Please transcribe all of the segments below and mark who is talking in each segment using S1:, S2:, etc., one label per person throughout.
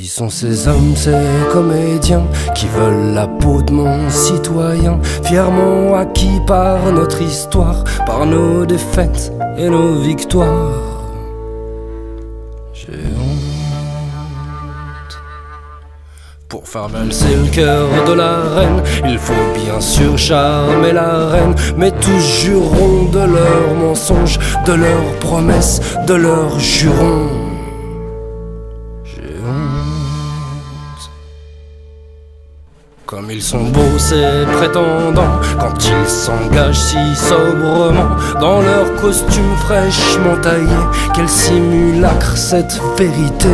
S1: Qui sont ces hommes, ces comédiens qui veulent la peau de mon citoyen, fièrement acquis par notre histoire, par nos défaites et nos victoires J'ai honte. Pour faire valser le cœur de la reine, il faut bien sûr charmer la reine, mais tous jurons de leurs mensonges, de leurs promesses, de leurs jurons. Comme ils sont beaux ces prétendants quand ils s'engagent si sobrement dans leur costume fraîchement taillé, quel simulacre cette vérité.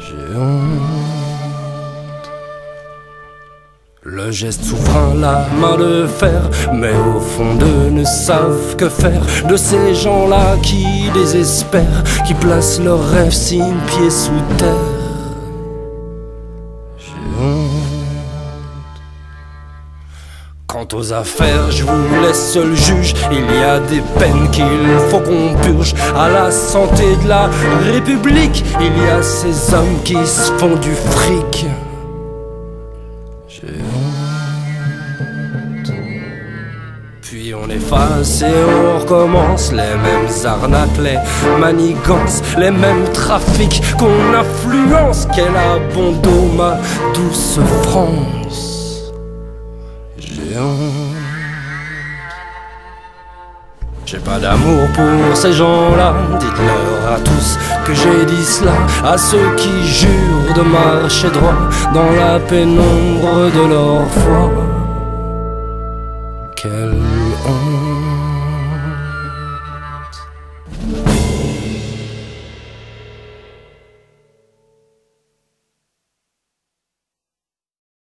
S1: J'ai honte. Le geste souverain, la main de fer, mais au fond d'eux ne savent que faire de ces gens-là qui désespèrent, qui placent leurs rêves six pieds sous terre. Quant aux affaires, je vous laisse seul juge. Il y a des peines qu'il faut qu'on purge. À la santé de la République, il y a ces hommes qui se font du fric. Puis on efface et on recommence les mêmes arnaques, les manigances, les mêmes trafics qu'on influence. Quel abandon, ma douce France. J'ai pas d'amour pour ces gens-là. Dites-leur à tous que j'ai dit cela. À ceux qui jurent de marcher droit dans la pénombre de leur foi.